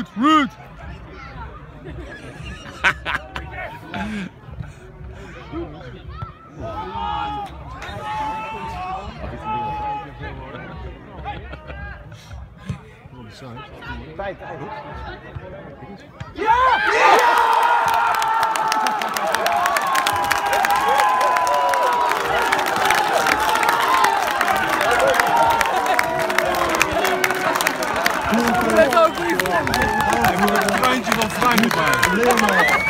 Ruud, Ruud. Tijd, tijd. Kurde, to ogólnie! Bronić was z wami, panie!